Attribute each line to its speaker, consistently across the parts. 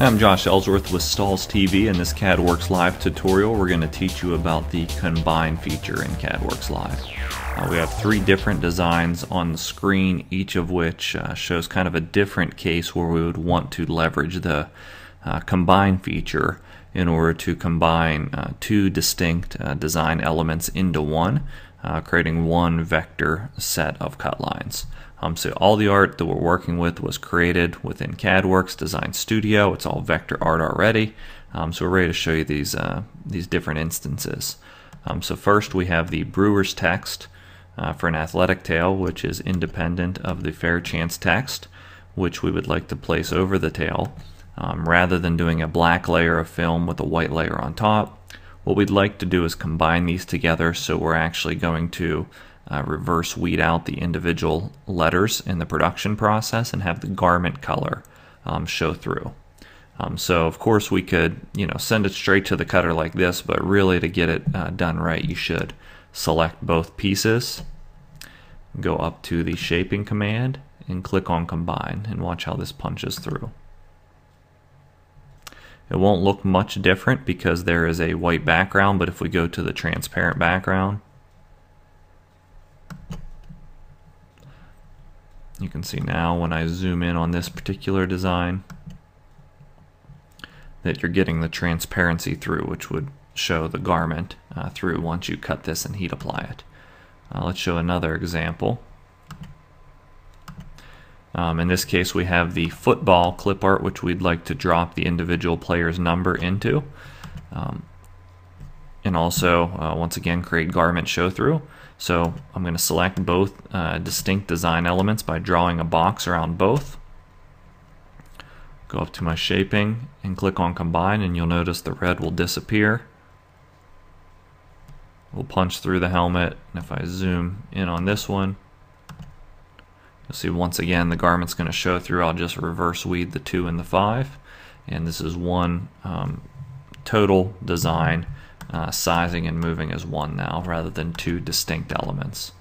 Speaker 1: I'm Josh Ellsworth with Stahls' TV. In this CadWorx Live tutorial, we're going to teach you about the Combine feature in CadWorx Live. Uh, we have three different designs on the screen, each of which uh, shows kind of a different case where we would want to leverage the uh, Combine feature in order to combine uh, two distinct uh, design elements into one, uh, creating one vector set of cut lines. Um, so all the art that we're working with was created within CadWorx Design Studio. It's all vector art already. Um, so we're ready to show you these, uh, these different instances. Um, so first we have the brewer's text uh, for an athletic tail, which is independent of the fair chance text, which we would like to place over the tail. Um, rather than doing a black layer of film with a white layer on top, what we'd like to do is combine these together so we're actually going to uh, reverse weed out the individual letters in the production process and have the garment color um, show through. Um, so of course we could you know send it straight to the cutter like this, but really to get it uh, done right, you should select both pieces, go up to the shaping command, and click on combine, and watch how this punches through. It won't look much different because there is a white background, but if we go to the transparent background, You can see now when I zoom in on this particular design that you're getting the transparency through, which would show the garment uh, through once you cut this and heat apply it. Uh, let's show another example. Um, in this case, we have the football clip art, which we'd like to drop the individual player's number into. Um, and also, uh, once again, create garment show through. So I'm going to select both uh, distinct design elements by drawing a box around both. Go up to my shaping and click on combine and you'll notice the red will disappear. We'll punch through the helmet and if I zoom in on this one you'll see once again the garment's going to show through. I'll just reverse weed the 2 and the 5 and this is one um, total design uh, sizing and moving as one now rather than two distinct elements.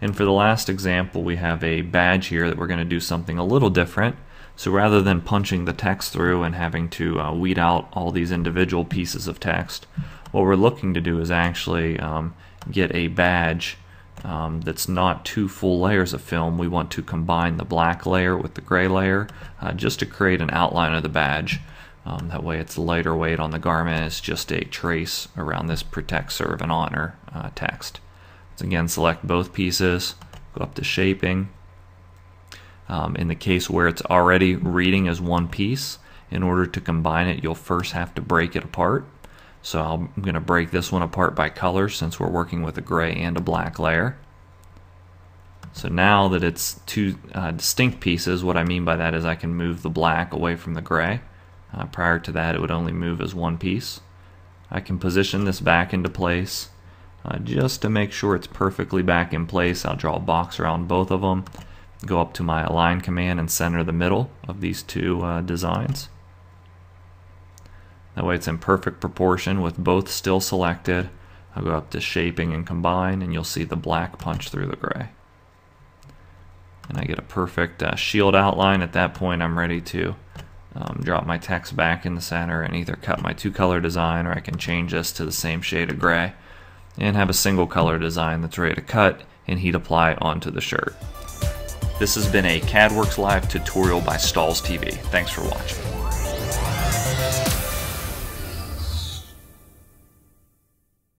Speaker 1: And for the last example, we have a badge here that we're going to do something a little different. So rather than punching the text through and having to uh, weed out all these individual pieces of text, what we're looking to do is actually um, get a badge um, that's not two full layers of film. We want to combine the black layer with the gray layer uh, just to create an outline of the badge. Um, that way it's lighter weight on the garment. It's just a trace around this protect, serve, and honor uh, text. So again, select both pieces, go up to shaping. Um, in the case where it's already reading as one piece, in order to combine it, you'll first have to break it apart. So I'm going to break this one apart by color since we're working with a gray and a black layer. So now that it's two uh, distinct pieces, what I mean by that is I can move the black away from the gray. Uh, prior to that, it would only move as one piece. I can position this back into place. Uh, just to make sure it's perfectly back in place, I'll draw a box around both of them, go up to my align command and center the middle of these two uh, designs. That way it's in perfect proportion with both still selected. I'll go up to shaping and combine and you'll see the black punch through the gray. And I get a perfect uh, shield outline. At that point I'm ready to um, drop my text back in the center and either cut my two color design or I can change this to the same shade of gray and have a single color design that's ready to cut and heat apply onto the shirt. This has been a CadWorx Live tutorial by Stahls' TV. Thanks for watching.